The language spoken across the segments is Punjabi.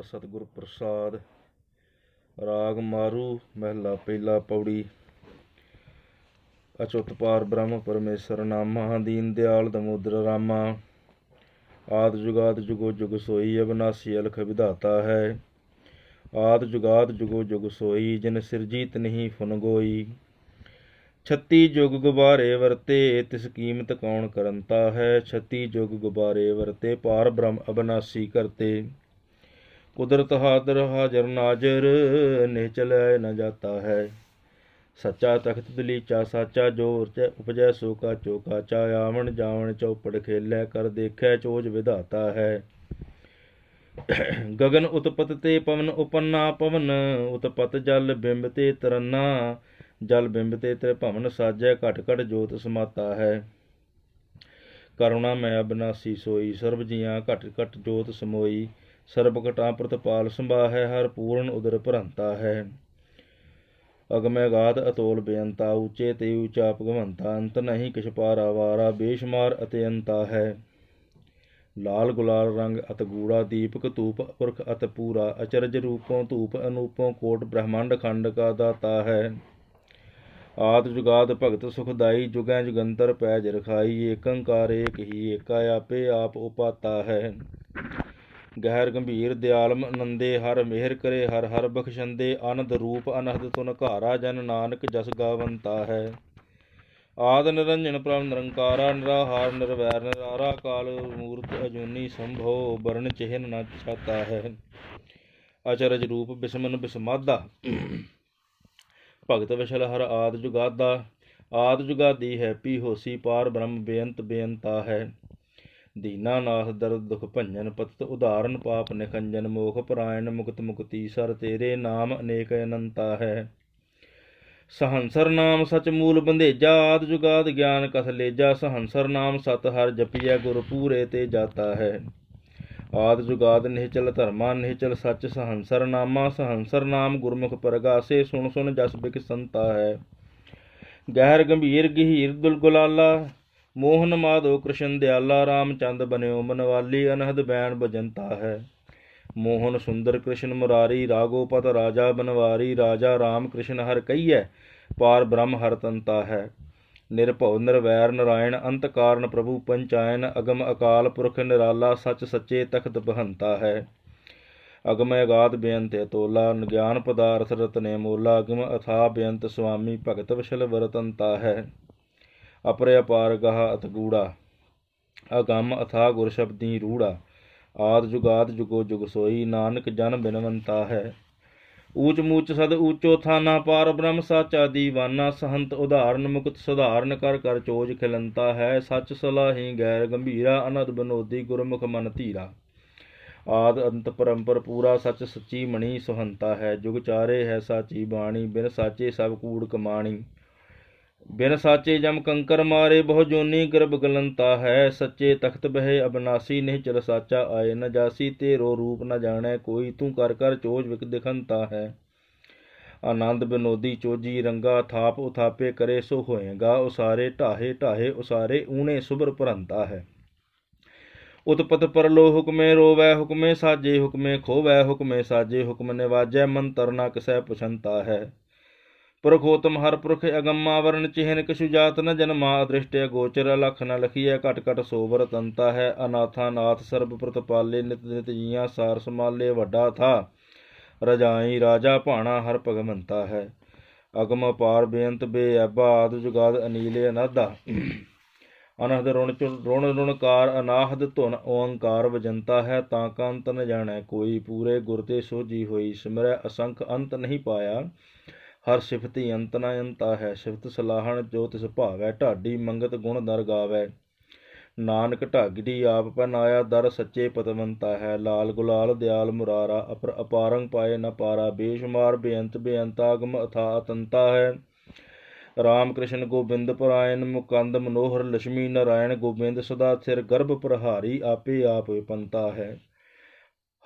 ਓੰਕਾਰ ਸਤਿਗੁਰ ਪ੍ਰਸਾਦ। ਰਾਗ ਮਾਰੂ, ਮਹਿਲਾ ਪਹਿਲਾ ਪੌੜੀ। ਅਚੁੱਤ ਪਾਰ ਬ੍ਰਹਮ ਪਰਮੇਸ਼ਰ ਨਾਮਾ, ਦੀਨ ਦਿਆਲ ਦਮੋਦਰ ਰਾਮਾ। ਆਦ ਜੁਗਾਦ ਜੁਗੋ ਜੁਗ ਸੋਈ, ਅਬਨਾਸੀ ਅਲਖ ਵਿਧਾਤਾ ਹੈ। ਆਦ ਜੁਗਾਦ ਜੁਗੋ ਜੁਗ ਸੋਈ, ਜਿਨ ਸਿਰਜੀਤ ਨਹੀਂ ਫੁਨਗੋਈ ਛੱਤੀ ਜੁਗ ਗੁਬਾਰੇ ਵਰਤੇ, ਤਿਸ ਕੀਮਤ ਕੌਣ ਕਰੰਤਾ ਹੈ? ਛੱਤੀ ਜੁਗ ਗੁਬਾਰੇ ਵਰਤੇ, ਪਾਰ ਬ੍ਰਹਮ ਅਬਨਾਸੀ ਕਰਤੇ। ਕੁਦਰਤ ਹਾਦਰ ਹਾਜ਼ਰ ਨਾਜ਼ਰ ਨੇ ਚਲੇ ਨ ਜਾਤਾ ਹੈ। ਸੱਚਾ ਤਖਤ ਦਲੀਚਾ, ਸਾਚਾ ਜੋਰ ਚ ਉਪਜੈ ਸੋ ਕਾ ਚੋਕਾ ਚਾ ਆਵਣ ਜਾਵਣ, ਚੌਪੜ ਖੇਲੈ, ਕਰ ਦੇਖੈ, ਚੋਜ ਵਿਧਾਤਾ ਹੈ। ਗਗਨ ਉਤਪਤ ਤੇ ਪਵਨ ਉਪੰਨਾ, ਪਵਨ ਉਤਪਤ ਜਲ ਬਿੰਬ ਤੇ ਤਰੰਨਾ, ਜਲ ਬਿੰਬ ਤੇ ਤ੍ਰਿਭਵਨ ਸਾਜੈ, ਘਟ ਘਟ ਜੋਤ ਸਮਾਤਾ ਹੈ। ਕਰੁਣਾ ਮੈਂ ਅਬਨਾਸੀ ਸੋਈ, ਸਰਬ ਜੀਆਂ ਘਟ ਘਟ ਜੋਤ ਸਮੋਈ, ਸਰਬ ਘਟਾਂ ਪ੍ਰਤਪਾਲ ਸੰਭਾਹੈ, ਹਰ ਪੂਰਨ ਉਦਰ ਭਰੰਤਾ ਹੈ। ਅਗਮੈ ਗਾਤ ਅਤੋਲ ਬੇਅੰਤਾ, ਉੱਚੇ ਤੇ ਉੱਚਾ ਭਗਵੰਤਾ, ਅੰਤ ਨਹੀਂ ਕਿਛ ਪਾਰਾ ਵਾਰਾ, ਬੇਸ਼ਮਾਰ ਅਤੇ ਅੰਤਾ ਹੈ। ਲਾਲ ਗੁਲਾਲ ਰੰਗ ਅਤ ਗੂੜਾ, ਦੀਪਕ ਧੂਪ ਪੁਰਖ ਅਤ ਪੂਰਾ, ਅਚਰਜ ਰੂਪੋਂ ਧੂਪ ਅਨੂਪੋਂ ਕੋਟ ਬ੍ਰਹਮੰਡ ਖੰਡ ਕਾ ਦਾਤਾ ਹੈ। ਆਦ ਜੁਗਾਦ ਭਗਤ ਸੁਖਦਾਈ ਜੁਗੈ ਜੁਗੰਤਰ ਪੈਜ ਰਖਾਈ, ਏਕੰਕਾਰ ਏਕ ਹੀ ਏਕਾ ਆਪੇ ਆਪ ਉਪਾਤਾ ਹੈ। ਗਹਿਰ ਗੰਭੀਰ ਦਿਆਲਮ ਨੰਦੇ, ਹਰ ਮਿਹਰ ਕਰੇ, ਹਰ ਹਰ ਬਖਸ਼ੰਦੇ ਆਨੰਦ ਰੂਪ ਅਨਹਦ ਤੁਨ ਘਾਰਾ, ਜਨ ਨਾਨਕ ਜਸ ਗਾਵੰਤਾ ਹੈ। ਆਦ ਨਿਰੰਜਨ ਪ੍ਰਭ ਨਿਰੰਕਾਰਾ, ਨਿਰਾਹਾਰ ਨਿਰਵੈਰ, ਨਿਰਾਰਾ ਕਾਲ ਮੂਰਤ ਅਜੂਨੀ ਸੰਭੋ, ਵਰਣ ਚਿਹਨ ਨ ਛਾਤਾ ਹੈ। ਅਚਰਜ ਰੂਪ ਬਿਸਮਨ ਬਿਸਮਾਦਾ। ਭਗਤ ਵਿਸ਼ਲ ਹਰ ਆਦ ਜੁਗਾਦਾ ਆਦ ਜੁਗਾਦੀ ਹੈ, ਪੀ ਹੋਸੀ ਪਾਰ ਬ੍ਰਹਮ ਬੇਅੰਤ ਬੇਅੰਤਾ ਹੈ। ਦੀਨਾ ਨਾਥ ਦਰਦ ਦੁਖ ਭੰਜਨ, ਪਤਤ ਉਦਾਹਰਨ ਪਾਪ ਨਿਖੰਜਨ, ਮੋਖ ਪਰਾਇਣ ਮੁਕਤ ਮੁਕਤੀ, ਸਰ ਤੇਰੇ ਨਾਮ ਅਨੇਕ ਅਨੰਤਾ ਹੈ। ਸਹੰਸਰ ਨਾਮ ਸਚ ਮੂਲ ਬੰਧੇਜਾ, ਆਦ ਜੁਗਾਦ ਗਿਆਨ ਕਥ ਲੇਜਾ, ਸਹੰਸਰ ਨਾਮ ਸਤ ਹਰ ਜਪੀਐ, ਗੁਰ ਪੂਰੇ ਤੇ ਜਾਤਾ ਹੈ। ਆਦ ਜੁਗਾਦ ਨਿਹਚਲ ਧਰਮਾ ਨਿਹਚਲ ਸੱਚ ਸਹੰਸਰ ਨਾਮਾ ਸਹੰਸਰ ਨਾਮ ਗੁਰਮੁਖ ਪਰਗਾਸੇ ਸੁਣ ਸੁਣ ਜਸ ਬਿਕ ਸੰਤਾ ਹੈ। ਗਹਿਰ ਗੰਭੀਰ ਗਹੀਰ ਦੁਲਗੁਲਾਲਾ ਮੋਹਨ ਮਾਧੋ ਕ੍ਰਿਸ਼ਨ ਦਿਆਲਾ, ਰਾਮਚੰਦ ਬਨਿਓ ਮਨਵਾਲੀ, ਅਨਹਦ ਬੈਣ ਬਜੰਤਾ ਹੈ। ਮੋਹਨ ਸੁੰਦਰ ਕ੍ਰਿਸ਼ਨ ਮੁਰਾਰੀ ਰਾਗੋਪਤ ਰਾਜਾ ਬਨਵਾਰੀ, ਰਾਜਾ ਰਾਮ ਕ੍ਰਿਸ਼ਨ ਹਰ ਕਈਐ ਪਾਰ ਬ੍ਰਹਮ ਹਰ ਤੰਤਾ ਹੈ। ਨਿਰਭਉ ਨਿਰਵੈਰ ਨਰਾਇਣ ਅੰਤ ਕਾਰਨ ਪ੍ਰਭੂ ਪੰਚਾਇਨ ਅਗਮ ਅਕਾਲ ਪੁਰਖ ਨਿਰਾਲਾ ਸੱਚ ਸੱਚੇ ਤਖਤ ਬਹੰਤਾ ਹੈ। ਅਗਮ ਅਗਾਧ ਬੇਅੰਤ ਤੋਲਾ ਗਿਆਨ ਪਦਾਰਥ ਰਤਨੇ ਮੋਲਾ, ਅਗਮ ਅਥਾ ਬੇਅੰਤ ਸੁਆਮੀ ਭਗਤ ਵਿਸ਼ਲ ਵਰਤਨਤਾ ਹੈ। ਅਪਰੇ ਅਪਾਰ ਗਹ ਅਤਗੂੜਾ ਅਗੰਮ ਅਥਾ ਗੁਰ ਸ਼ਬਦੀ ਰੂੜਾ, ਆਦ ਜੁਗਾਦ ਜੁਗੋ ਜੁਗ ਸੋਈ, ਨਾਨਕ ਜਨ ਬਿਨਵੰਤਾ ਹੈ। ਊਚ ਮੂਚ ਸਦ ਊਚੋ ਥਾਨਾ ਪਾਰ ਬ੍ਰਹਮ ਸਾਚਾ ਦੀਵਾਨਾ ਸਹੰਤ ਉਧਾਰਨ ਮੁਕਤ ਸੁਧਾਰਨ ਕਰ ਕਰ ਚੋਜ ਖਿਲੰਤਾ ਹੈ, ਸੱਚ ਸਲਾਹੀ ਗੈਰ ਗੰਭੀਰਾ ਅਨਦ ਬਨੋਦੀ ਗੁਰਮੁਖ ਮਨ ਧੀਰਾ। ਆਦ ਅੰਤ ਪਰੰਪਰ ਪੂਰਾ ਸੱਚ ਸੱਚੀ ਮਣੀ ਸੁਹੰਤਾ ਹੈ, ਜੁਗ ਚਾਰੇ ਹੈ ਸਾਚੀ ਬਾਣੀ, ਬਿਨ ਸਾਚੇ ਸਭ ਕੂੜ ਕਮਾਣੀ। ਬਿਨ ਸਾਚੇ ਜਮ ਕੰਕਰ ਮਾਰੇ ਬਹੁ ਜੋਨੀ ਗਰਭ ਗਲੰਤਾ ਹੈ, ਸੱਚੇ ਤਖਤ ਬਹਿ ਅਬਨਾਸੀ ਨਿਹ ਚਲ ਸਾਚਾ ਆਏ ਨ ਜਾਸੀ, ਤੇਰੋ ਰੂਪ ਨ ਜਾਣੈ ਕੋਈ, ਤੂੰ ਕਰ ਕਰ ਚੋਜ ਵਿਕ ਦਿਖੰਤਾ ਹੈ। ਆਨੰਦ ਬਿਨੋਦੀ ਚੋਜੀ ਰੰਗਾ, ਥਾਪ ਉਥਾਪੇ ਕਰੇ ਸੋ ਹੋਏਗਾ, ਉਸਾਰੇ ਢਾਹੇ ਢਾਹੇ ਉਸਾਰੇ ਊਣੇ ਸੁਭਰ ਭਰੰਤਾ ਹੈ। ਉਤਪਤ ਪਰਲੋ ਹੁਕਮੇ ਰੋਵੈ ਹੁਕਮੇ ਸਾਜੇ ਹੁਕਮੇ ਖੋਵੈ ਹੁਕਮੇ ਸਾਜੇ ਹੁਕਮ ਨਿਵਾਜੈ, ਮੰਤਰ ਨ ਕਿਸੈ ਪੁਛੰਤਾ ਹੈ। ਪੁਰਖੋਤਮ ਹਰ ਪੁਰਖ ਅਗੰਮਾ ਵਰਨ ਚਿਹਨ ਕਿਛੁ ਜਾਤ ਨ ਜਨਮਾ ਦ੍ਰਿਸ਼ਟਿ ਗੋਚਰ ਲਖ ਨ ਲਖੀਐ ਘਟ ਘਟ ਸੋਵਰ ਤੰਤਾ ਹੈ ਅਨਾਥਾ ਨਾਥ ਸਰਬ ਪ੍ਰਤਪਾਲੇ ਨਿਤ ਨਿਤ ਜੀਆਂ ਸਾਰ ਸਮਾਲੇ ਵੱਡਾ ਥਾ, ਰਜਾਈ ਰਾਜਾ ਭਾਣਾ ਹਰ ਭਗਵੰਤਾ ਹੈ। ਅਗਮ ਪਾਰ ਬੇਅੰਤ ਬੇਅਬਾ ਆਦ ਜੁਗਾਦ ਅਨੀਲੇ ਅਨਾਦਾ ਅਨਹਦ ਰੁਣ ਰੁਣ ਰੁਣਕਾਰ ਅਨਾਹਦ ਧੁਨ ਓੰਕਾਰ ਵਜੰਤਾ ਹੈ, ਤਾਂ ਕੰਤ ਨ ਜਾਣੈ ਕੋਈ ਪੂਰੇ ਗੁਰ ਤੇ ਸੋਜੀ ਹੋਈ, ਸਿਮਰੈ ਅਸੰਖ ਅੰਤ ਨਹੀਂ ਪਾਇਆ। ਹਰ ਸਿਫਤੀ ਅੰਤ ਨ ਅੰਤਾ ਹੈ, ਸਿਫਤ ਸਲਾਹਣ ਜੋ ਤਿਸ ਭਾਵੈ, ਢਾਡੀ ਮੰਗਤ ਗੁਣ ਦਰ ਗਾਵੈ। ਨਾਨਕ ਢਾਗੜੀ ਆਪ ਪਨਾਇਆ ਦਰ ਸੱਚੇ ਪਤਵੰਤਾ ਹੈ। ਲਾਲ ਗੁਲਾਲ ਦਿਆਲ ਮੁਰਾਰਾ, ਅਪਰ ਅਪਾਰੰਗ ਪਾਏ ਨ ਪਾਰਾ। ਬੇਸ਼ੁਮਾਰ ਬੇਅੰਤ ਬੇਅੰਤਾਗਮ ਅਥਾ ਅਤੰਤਾ ਹੈ। ਰਾਮ ਕ੍ਰਿਸ਼ਨ ਗੋਬਿੰਦ ਪਰਾਇਣ, ਮੁਕੰਦ ਮਨੋਹਰ ਲక్ష్ਮੀ ਨਾਰਾਇਣ ਗੋਬਿੰਦ ਸਦਾ ਸਿਰ ਗਰਭ ਪ੍ਰਹਾਰੀ, ਆਪੇ ਆਪ ਵਿਪੰਤਾ ਹੈ।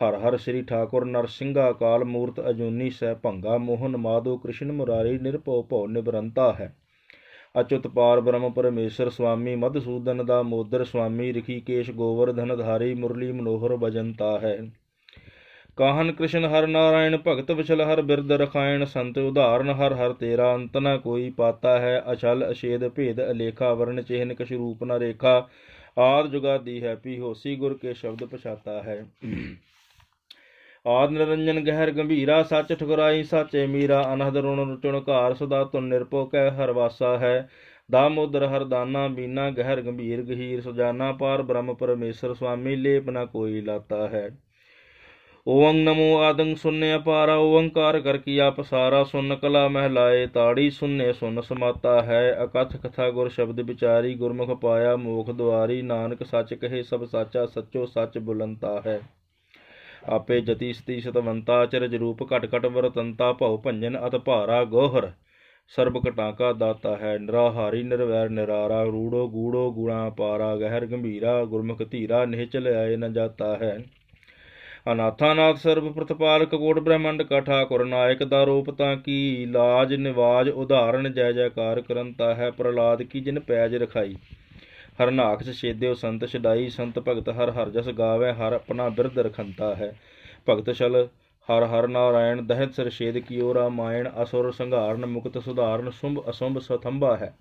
ਹਰ ਹਰ ਸ੍ਰੀ ਠਾਕੁਰ ਨਰਸਿੰਘਾ ਕਾਲ ਮੂਰਤ ਅਜੂਨੀ ਸਹਿ ਭੰਗਾ ਮੋਹਨ ਮਾਧੋ ਕ੍ਰਿਸ਼ਨ ਮੁਰਾਰੀ ਨਿਰਭਉ ਭਉ ਨਿਬਰੰਤਾ ਹੈ। ਅਚੁਤ ਪਾਰ ਬ੍ਰਹਮ ਪਰਮੇਸ਼ਰ ਸੁਆਮੀ ਮਧਸੂਦਨ ਦਾ ਮੋਦਰ ਸੁਆਮੀ ਰਿਖੀਕੇਸ਼ ਗੋਵਰਧਨ ਧਾਰੀ ਮੁਰਲੀ ਮਨੋਹਰ ਭਜੰਤਾ ਹੈ। ਕਾਹਨ ਕ੍ਰਿਸ਼ਨ ਹਰ ਨਾਰਾਇਣ ਭਗਤ ਵਿਚਲ ਹਰ ਬਿਰਦ ਰਖਾਇਣ ਸੰਤ ਉਦਾਹਰਨ ਹਰ ਹਰ ਤੇਰਾ ਅੰਤ ਨ ਕੋਈ ਪਾਤਾ ਹੈ। ਅਛਲ ਅਸ਼ੇਦ ਭੇਦ ਅਲੇਖਾ ਵਰਣ ਚਿਹਨ ਕਛ ਰੂਪ ਨ ਰੇਖਾ। ਆਦ ਜੁਗਾਦੀ ਹੈ ਪੀ ਹੋਸੀ ਗੁਰ ਕੇ ਸ਼ਬਦ ਪਛਾਤਾ ਹੈ। ਆਦ ਨਿਰੰਜਨ ਗਹਿਰ ਗੰਭੀਰਾ, ਸੱਚ ਠੁਕਰਾਈ ਸਾਚੇ ਮੀਰਾ, ਅਨਹਦ ਰੁਣ ਰੁਚਣ ਘਾਰ, ਸਦਾ ਤੁਨ ਨਿਰਪੋ ਕੈ ਹਰ ਹੈ। ਦਾਮੋਦਰ ਹਰ ਦਾਨਾ, ਬੀਨਾ ਗਹਿਰ ਗੰਭੀਰ ਗਹੀਰ, ਸੁਜਾਨਾ ਪਾਰ ਬ੍ਰਹਮ ਪਰਮੇਸ਼ਰ ਸੁਆਮੀ, ਲੇਪ ਨਾ ਕੋਈ ਲਾਤਾ ਹੈ। ਓੰ ਨਮੋ ਆਦੰ ਸੁਨਿ ਅਪਾਰਾ ਓੰਕਾਰ ਕਰ ਕੀਆ ਪਸਾਰਾ ਸੁਨ ਕਲਾ ਮਹਿਲਾਏ, ਤਾੜੀ ਸੁਨੇ ਸੁਨ ਸਮਾਤਾ ਹੈ। ਅਕਥ ਕਥਾ ਗੁਰ ਸ਼ਬਦ ਵਿਚਾਰੀ, ਗੁਰਮੁਖ ਪਾਇਆ ਮੋਖ ਦੁਆਰੀ, ਨਾਨਕ ਸੱਚ ਕਹੇ ਸਭ ਸਾਚਾ, ਸੱਚੋ ਸੱਚ ਬੁਲੰਤਾ ਹੈ। ਆਪੇ ਜਤੀ ਸਤੀ ਸਤਵੰਤਾ ਚਰਜ ਰੂਪ ਘਟ ਘਟ ਵਰਤੰਤਾ ਭਉ ਭੰਜਨ ਅਤ ਭਾਰਾ ਗੋਹਰ। ਸਰਬ ਘਟਾਕਾ ਦਾਤਾ ਹੈ ਨਿਰਾਹਾਰੀ, ਨਿਰਵੈਰ, ਨਿਰਾਰਾ, ਰੂੜੋ ਗੂੜੋ ਗੁਣਾ ਪਾਰਾ, ਗਹਿਰ ਗੰਭੀਰਾ, ਗੁਰਮੁਖ ਧੀਰਾ, ਨਿਹਚਲ ਆਏ ਨ ਜਾਤਾ ਹੈ। ਅਨਾਥਾਨਾਥ ਸਰਬ ਪ੍ਰਤਪਾਲਕ ਕੋਟ ਬ੍ਰਹਮੰਡ ਕਠਾ ਠਾਕੁਰ ਨਾਇਕ ਦਾ ਰੂਪ ਤਾਂ ਕੀ ਲਾਜ ਨਿਵਾਜ ਉਦਾਹਰਣ ਜੈ ਜੈਕਾਰ ਕਰੰਤਾ ਹੈ ਪ੍ਰਲਾਦ ਕੀ ਜਿਨ ਪੈਜ ਰਖਾਈ। ਹਰਨਾਖਸ ਛੇਦਿਓ ਸੰਤ ਛਡਾਈ, ਸੰਤ ਭਗਤ ਹਰ ਹਰ ਜਸ ਗਾਵੇ, ਹਰ ਆਪਣਾ ਬਿਰਧ ਰਖੰਤਾ ਹੈ। ਭਗਤ ਛਲ ਹਰ ਹਰ ਨਾਰਾਇਣ, ਦਹਿਤ ਸਰ ਛੇਦ ਕੀਓ ਰਾਮਾਇਣ ਅਸੁਰ ਸੰਘਾਰਨ, ਮੁਕਤ ਸੁਧਾਰਨ, ਸੁੰਭ ਅਸੁੰਭ ਸਥੰਭਾ ਹੈ।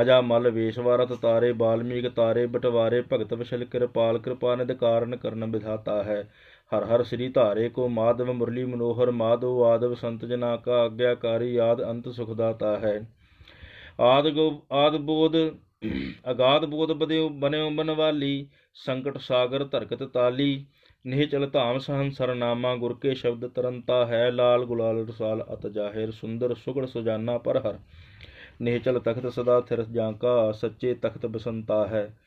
ਅਜਾ ਮਲ ਵੇਸ਼ਵਾਰਤ ਤਾਰੇ, ਬਾਲਮੀਕ ਤਾਰੇ, ਬਟਵਾਰੇ, ਭਗਤ ਵਿਸ਼ਲ ਕਿਰਪਾਲ, ਕਿਰਪਾ ਨਿਦ ਕਾਰਨ ਕਰਨ ਵਿਧਾਤਾ ਹੈ। ਹਰ ਹਰ ਸ੍ਰੀ ਧਾਰੇ ਕੋ ਮਾਧਵ ਮੁਰਲੀ ਮਨੋਹਰ, ਮਾਧਵ ਆਦਵ ਸੰਤ ਜਨਾ ਕਾ ਆਗਿਆਕਾਰੀ, ਆਦ ਅੰਤ ਸੁਖਦਾਤਾ ਹੈ। ਆਦ ਗੋ ਆਦ ਬੋਧ ਅਗਾਧ ਬੋਧ ਬਦਿਓ ਬਨਿਓ ਬਨਵਾਲੀ, ਸੰਕਟ ਸਾਗਰ ਧਰਕਤ ਤਾਲੀ ਨਿਹ ਚਲ ਧਾਮ ਸਹਨ ਸਰਨਾਮਾ ਗੁਰ ਕੇ ਸ਼ਬਦ ਤਰੰਤਾ ਹੈ ਲਾਲ ਗੁਲਾਲ ਰਸਾਲ, ਅਤ ਜਾਹਿਰ ਸੁੰਦਰ ਸੁਗੜ ਸੁਜਾਨਾ ਪਰ ਹਰ ਨਿਹ ਚਲ ਤਖਤ ਸਦਾ ਥਿਰ ਜਾਂਕਾ ਸੱਚੇ ਤਖਤ ਬਸੰਤਾ ਹੈ।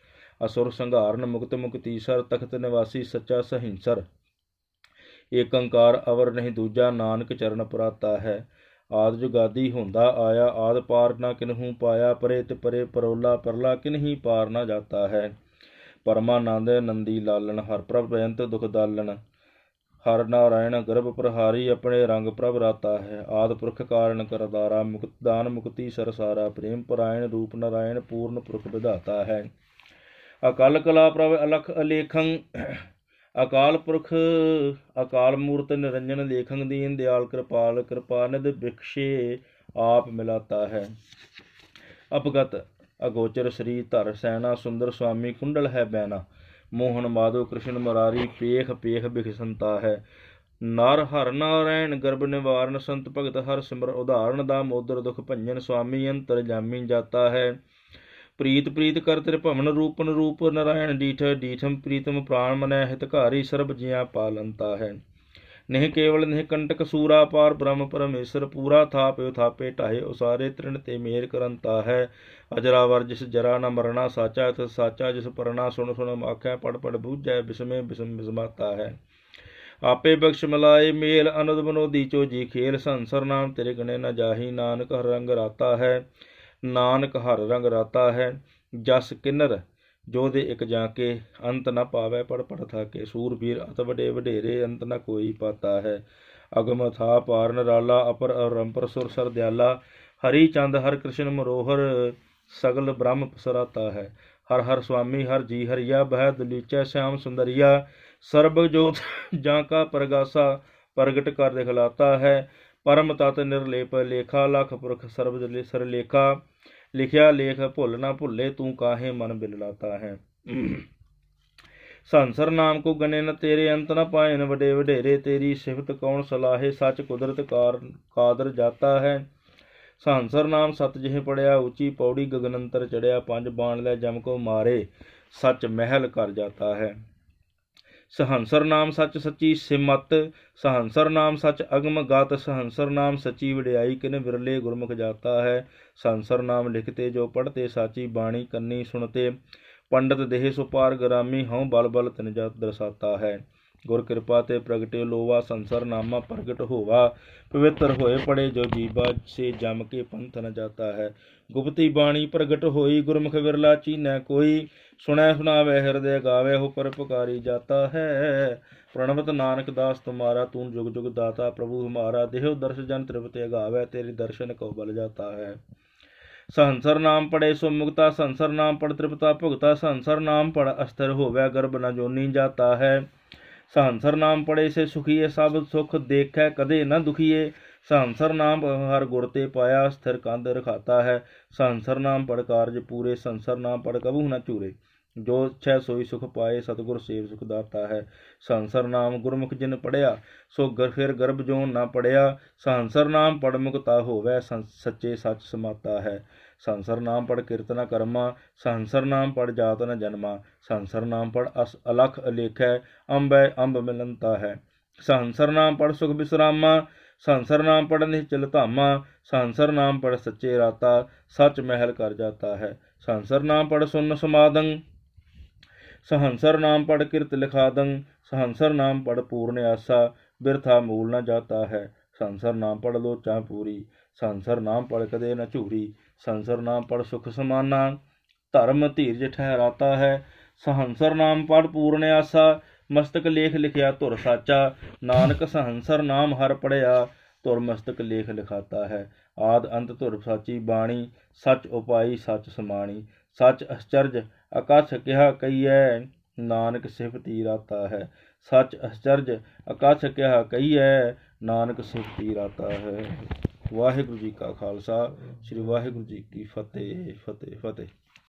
ਅਸੁਰ ਸੰਘਾਰਨ ਮੁਕਤ ਮੁਕਤੀਸਰ ਤਖਤ ਨਿਵਾਸੀ ਸੱਚਾ ਸਹਿੰਸਰ। ਏਕੰਕਾਰ ਅਵਰ ਨਹੀਂ ਦੂਜਾ, ਨਾਨਕ ਚਰਨ ਪ੍ਰਾਤਾ ਹੈ। ਆਦ ਜੁਗਾਦੀ ਹੁੰਦਾ ਆਇਆ, ਆਦ ਪਾਰ ਨਾ ਕਿਨਹੂ ਪਾਇਆ, ਪਰੇ ਤੇ ਪਰੇ ਪਰੋਲਾ ਪਰਲਾ ਕਿਨਹੀ ਪਾਰ ਨਾ ਜਾਤਾ ਹੈ। ਪਰਮਾਨੰਦ ਨੰਦੀ ਲਾਲਣ, ਹਰ ਪ੍ਰਭ ਬੇਅੰਤ ਦੁਖ ਦਾਲਨ ਹਰ ਨਾਰਾਇਣ ਗਰਭ ਪ੍ਰਹਾਰੀ, ਆਪਣੇ ਰੰਗ ਪ੍ਰਭ ਰਾਤਾ ਹੈ। ਆਦ ਪੁਰਖ ਕਾਰਨ ਕਰਦਾਰਾ, ਮੁਕਤ ਦਾਨ ਮੁਕਤੀ ਸਰਸਾਰਾ, ਪ੍ਰੇਮ ਪਰਾਇਣ ਰੂਪ ਨਾਰਾਇਣ ਪੂਰਨ ਪੁਰਖ ਵਿਧਾਤਾ ਹੈ। ਅਕਲ ਕਲਾ ਪ੍ਰਭ ਅਲਖ ਅਲੇਖੰ ਅਕਾਲ ਪੁਰਖ, ਅਕਾਲ ਮੂਰਤ ਨਿਰੰਜਨ ਲੇਖੰ ਦੀਨ, ਦਿਆਲ ਕਿਰਪਾਲ ਕਿਰਪਾਨਿਦ ਬਿਖਸ਼ੇ ਆਪ ਮਿਲਾਤਾ ਹੈ। ਅਪਗਤ, ਅਗੋਚਰ ਸ੍ਰੀ ਧਰ ਸੈਨਾ ਸੁੰਦਰ ਸੁਆਮੀ ਕੁੰਡਲ ਹੈ ਬੈਨਾ ਮੋਹਨ ਮਾਧੋ ਕ੍ਰਿਸ਼ਨ ਮੁਰਾਰੀ ਪੇਖ ਪੇਖ ਬਿਖਸੰਤਾ ਹੈ। ਨਰ ਹਰ ਨਾਰਾਇਣ, ਗਰਭ ਨਿਵਾਰਨ ਸੰਤ ਭਗਤ ਹਰ ਸਿਮਰ ਉਦਾਹਰਣ ਦਾ ਮੋਦਰ ਦੁਖ ਭੰਜਨ ਸੁਆਮੀ ਅੰਤਰ ਜਾਮੀ ਜਾਤਾ ਹੈ। ਪ੍ਰੀਤ ਪ੍ਰੀਤ ਕਰ ਤੇਰੇ ਭਵਨ ਰੂਪਨ ਰੂਪ ਨਰਾਇਣ ਡੀਠ ਡੀਠਮ ਪ੍ਰੀਤਮ ਪ੍ਰਾਣ ਮਨੈ ਹਿਤਕਾਰੀ ਸਰਬ ਜੀਆਂ ਪਾਲੰਤਾ ਹੈ। ਨਹੀਂ ਕੇਵਲ ਨਹੀਂ ਕੰਟਕ ਸੂਰਾ ਪਾਰ ਬ੍ਰਹਮ ਪਰਮੇਸ਼ਰ ਪੂਰਾ ਥਾਪਿਓ ਥਾਪੇ ਢਾਏ ਉਸਾਰੇ ਤ੍ਰਿਣ ਤੇ ਮੇਰ ਕਰੰਤਾ ਹੈ। ਅਜਰਾਵਰ ਜਿਸ ਜਰਾ ਨ ਮਰਣਾ ਸਾਚਾ ਅਥ ਸਾਚਾ ਜਿਸ ਪਰਣਾ ਸੁਣ ਸੁਣ ਆਖਿਆ ਪੜ ਪੜ ਬੂਝੈ ਬਿਸਮੇ ਬਿਸਮ ਬਿਸਮਾਤਾ ਹੈ। ਆਪੇ ਬਖਸ਼ ਮਲਾਏ ਮੇਲ ਅਨੰਦ ਬਨੋਦੀ ਚੋਜੀ ਖੇਲ ਸੰਸਰ ਨਾਮ ਤੇਰੇ ਗਣੇ ਨ ਜਾਹੀ ਨਾਨਕ ਹਰ ਰੰਗ ਰਾਤਾ ਹੈ। ਨਾਨਕ ਹਰ ਰੰਗ ਰਾਤਾ ਹੈ, ਜਸ ਕਿਨਰ, ਜੋ ਦੇ ਇੱਕ ਜਾ ਕੇ ਅੰਤ ਨਾ ਪਾਵੇ ਪੜ ਪੜ ਥਾਕੇ ਸੂਰਬੀਰ ਅਤ ਵਡੇ ਵਡੇਰੇ ਅੰਤ ਨਾ ਕੋਈ ਪਾਤਾ ਹੈ। ਅਗਮ ਥਾ ਪਾਰਨ ਰਾਲਾ ਅਪਰ ਅਰੰਪਰ ਸੁਰ ਸਰ ਦਿਆਲਾ, ਹਰੀ ਚੰਦ ਹਰ ਕ੍ਰਿਸ਼ਨ ਮਰੋਹਰ ਸਗਲ ਬ੍ਰਹਮ ਪਸਰਾਤਾ ਹੈ। ਹਰ ਹਰ ਸੁਆਮੀ ਹਰ ਜੀ ਹਰਿਆ ਬਹਿ ਦਲੀਚੈ ਸ਼ਾਮ ਸੁੰਦਰੀਆ, ਸਰਬ ਜੋਤ ਜਾਂ ਕਾ ਪ੍ਰਗਾਸਾ, ਪ੍ਰਗਟ ਕਰ ਦਿਖਲਾਤਾ ਹੈ। ਪਰਮ ਤਤ ਨਿਰਲੇਪ ਲੇਖਾ ਲਖ ਪੁਰਖ ਸਰਬ ਜਲੇ ਸਰ ਲੇਖਾ, ਲਿਖਿਆ ਲੇਖ ਭੁੱਲ ਨਾ ਭੁੱਲੇ ਤੂੰ ਕਾਹੇ ਮਨ ਬਿਲਲਾਤਾ ਹੈ। ਸੰਸਰ ਨਾਮ ਕੋ ਗਨੇ ਨ ਤੇਰੇ, ਅੰਤ ਨ ਪਾਇਨ ਵਡੇ ਵਡੇਰੇ, ਤੇਰੀ ਸਿਫਤ ਕੌਣ ਸਲਾਹੇ, ਸੱਚ ਕੁਦਰਤ ਕਾਰ ਕਾਦਰ ਜਾਤਾ ਹੈ। ਸੰਸਰ ਨਾਮ ਸਤ ਜਿਹੇ ਪੜਿਆ, ਉੱਚੀ ਪੌੜੀ ਗਗਨੰਤਰ ਚੜਿਆ, ਪੰਜ ਬਾਣ ਲੈ ਜਮ ਕੋ ਮਾਰੇ, ਸੱਚ ਮਹਿਲ ਕਰ ਜਾਤਾ ਹੈ। ਸਹੰਸਰ ਨਾਮ ਸੱਚ ਸੱਚੀ ਸਿਮਤ, ਸਹੰਸਰ ਨਾਮ ਸੱਚ ਅਗਮ ਗਾਤ, ਸਹੰਸਰ ਨਾਮ ਸੱਚੀ ਵਡਿਆਈ ਕਿਨ ਵਿਰਲੇ ਗੁਰਮੁਖ ਜਾਤਾ ਹੈ। ਸਹੰਸਰ ਨਾਮ ਲਿਖਤੇ ਜੋ ਪੜਤੇ ਸਾਚੀ ਬਾਣੀ ਕੰਨੀ ਸੁਣਤੇ, ਪੰਡਤ ਦੇਹ ਸੁਪਾਰ ਗਰਾਮੀ ਹਉ ਬਲ ਬਲ ਤਨ ਜਤ ਦਰਸਾਤਾ ਹੈ। ਗੁਰ ਕਿਰਪਾ ਤੇ ਪ੍ਰਗਟੇ ਲੋਵਾ ਸੰਸਰ ਨਾਮਾ ਪ੍ਰਗਟ ਹੋਵਾ ਪਵਿੱਤਰ ਹੋਏ ਪੜੇ ਜੋ ਜੀਵਾ ਸੇ ਜਮ ਕੇ ਪੰਥ ਨ ਜਾਤਾ ਹੈ। ਗੁਪਤੀ ਬਾਣੀ ਪ੍ਰਗਟ ਹੋਈ, ਗੁਰਮੁਖ ਵਿਰਲਾ ਚੀਨੈ ਕੋਈ। ਸੁਣੈ ਸੁਣਾਵੇ ਹਿਰਦੇ ਗਾਵੇ ਹੋ ਪਰ ਪੁਕਾਰੀ ਜਾਤਾ ਹੈ। ਪ੍ਰਣਵਤ ਨਾਨਕ ਦਾਸ ਤੁਮਾਰਾ, ਤੂੰ ਜੁਗ ਜੁਗ ਦਾਤਾ ਪ੍ਰਭੂ ਹਮਾਰਾ। ਦੇਹੁ ਦਰਸ਼ ਜਨ ਤ੍ਰਿਪਤੇ ਗਾਵੇ ਤੇਰੇ ਦਰਸ਼ਨ ਕੋ ਬਲ ਜਾਤਾ ਹੈ। ਸੰਸਰ ਨਾਮ ਪੜੇ ਸੋ ਮੁਕਤਾ, ਸੰਸਰ ਨਾਮ ਪੜ ਤ੍ਰਿਪਤਾ ਭੁਗਤਾ। ਸੰਸਰ ਨਾਮ ਪੜ ਅਸਥਿਰ ਹੋਵੇ, ਗਰਭ ਨ ਜੋਨੀ ਜਾਤਾ ਹੈ। ਸਹੰਸਰ ਨਾਮ ਪੜੇ ਸੇ ਸੁਖੀਏ, ਸਭ ਸੁਖ ਦੇਖੈ ਕਦੇ ਨਾ ਦੁਖੀਏ। ਸਹੰਸਰ ਨਾਮ ਹਰ ਗੁਰ ਤੇ ਪਾਇਆ, ਸਥਿਰ ਕੰਧ ਰਖਾਤਾ ਹੈ। ਸਹੰਸਰ ਨਾਮ ਪੜ ਕਾਰਜ ਪੂਰੇ, ਸੰਸਰ ਨਾਮ ਪੜ ਕਬੂ ਨਾ ਚੂਰੇ। ਜੋ ਛੈ ਸੋਈ ਸੁਖ ਪਾਏ, ਸਤਿਗੁਰ ਸੇਵ ਸੁਖ ਦਾਤਾ ਹੈ। ਸੰਸਰ ਨਾਮ ਗੁਰਮੁਖ ਜਿਨ ਪੜਿਆ ਸੋ ਗਰ ਫਿਰ ਗਰਭ ਜੋਨ ਨਾ ਪੜਿਆ ਸੰਸਰ ਨਾਮ ਪੜ ਮੁਕਤਾ ਹੋਵੇ, ਸੰ- ਸੱਚੇ ਸੱਚ ਸਮਾਤਾ ਹੈ। ਸੰਸਰ ਨਾਮ ਪੜ ਕੀਰਤਨਾ ਕਰਮਾ, ਸੰਸਰ ਨਾਮ ਪੜ ਜਾਤ ਨ ਜਨਮਾ। ਸੰਸਰ ਨਾਮ ਪੜ ਅਸ ਅਲਖ ਅਲੇਖੈ, ਅੰਬੈ ਅੰਬ ਮਿਲਨਤਾ ਹੈ। ਸੰਸਰ ਨਾਮ ਪੜ ਸੁਖ ਬਿਸਰਾਮਾ, ਸੰਸਰ ਨਾਮ ਪੜ ਨਿਚਲ ਧਾਮਾ। ਸੰਸਰ ਨਾਮ ਪੜ ਸੱਚੇ ਰਾਤਾ, ਸੱਚ ਮਹਿਲ ਕਰ ਜਾਤਾ ਹੈ। ਸੰਸਰ ਨਾਮ ਪੜ ਸੁਨ ਸਮਾਦੰ। ਸਹੰਸਰ ਨਾਮ ਪੜ ਕਿਰਤ ਲਿਖਾ ਲਿਖਾਦੰ ਸਹੰਸਰ ਨਾਮ ਪੜ ਪੂਰਨ ਆਸਾ, ਬਿਰਥਾ ਮੂਲ ਨਾ ਜਾਤਾ ਹੈ। ਸੰਸਰ ਨਾਮ ਪੜ ਲੋਚਾਂ ਪੂਰੀ ਸੰਸਰ ਨਾਮ ਪੜ ਕਦੇ ਨ ਝੂਰੀ ਸੰਸਰ ਨਾਮ ਪੜ ਸੁਖ ਸਮਾਨਾ, ਧਰਮ ਧੀਰਜ ਠਹਿਰਾਤਾ ਹੈ। ਸਹੰਸਰ ਨਾਮ ਪੜ ਪੂਰਨ ਆਸਾ, ਮਸਤਕ ਲੇਖ ਲਿਖਿਆ ਧੁਰ ਸਾਚਾ, ਨਾਨਕ ਸਹੰਸਰ ਨਾਮ ਹਰ ਪੜਿਆ ਧੁਰ ਮਸਤਕ ਲੇਖ ਲਿਖਾਤਾ ਹੈ। ਆਦ ਅੰਤ ਧੁਰ ਸਾਚੀ ਬਾਣੀ, ਸੱਚ ਉਪਾਈ ਸੱਚ ਸਮਾਣੀ, ਸੱਚ ਅਚਰਜ ਅਕਥ ਕਿਹਾ ਕਈਐ ਨਾਨਕ ਸਿਫਤੀ ਰਾਤਾ ਹੈ। ਸੱਚ ਅਚਰਜ ਅਕਥ ਕਿਹਾ ਕਈਐ ਨਾਨਕ ਸਿਫਤੀ ਰਾਤਾ ਹੈ। ਵਾਹਿਗੁਰੂ ਜੀ ਕਾ ਖਾਲਸਾ, ਸ੍ਰੀ ਵਾਹਿਗੁਰੂ ਜੀ ਕੀ ਫਤਿਹ ਫਤਿਹ ਫਤਿਹ।